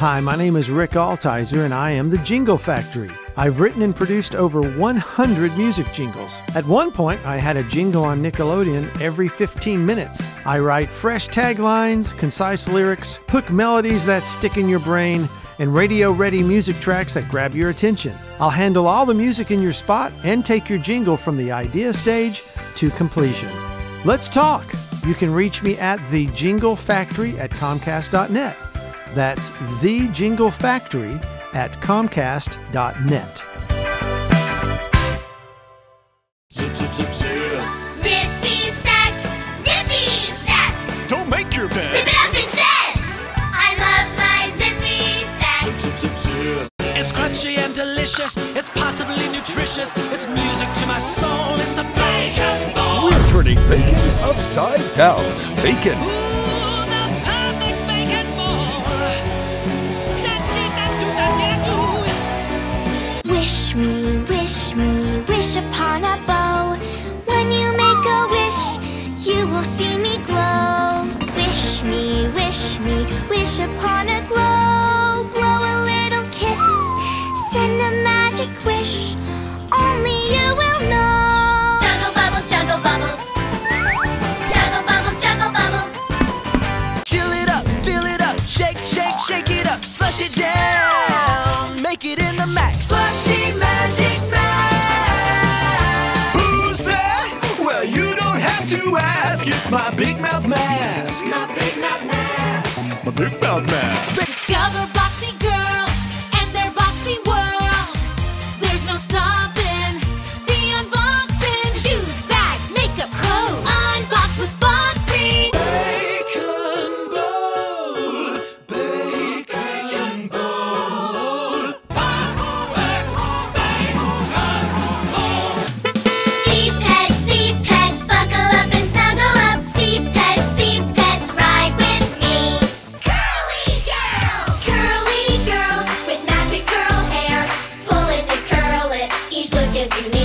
Hi, my name is Rick Altizer, and I am the Jingle Factory. I've written and produced over 100 music jingles. At one point, I had a jingle on Nickelodeon every 15 minutes. I write fresh taglines, concise lyrics, hook melodies that stick in your brain, and radio ready music tracks that grab your attention. I'll handle all the music in your spot and take your jingle from the idea stage to completion. Let's talk. You can reach me at the Jingle Factory at Comcast.net. That's the Jingle Factory at Comcast.net. Zip, zip, zip, zip. Zippy sack, zippy sack. Don't make your Zip bed. it up instead. I love my zippy sack. Zip, zip, zip, zip. It's crunchy and delicious. It's possibly nutritious. It's music to my soul. It's the bacon ball. We're turning bacon upside down. Bacon. To ask. It's my big mouth mask. My big mouth mask. My big mouth mask. Discover boxy each look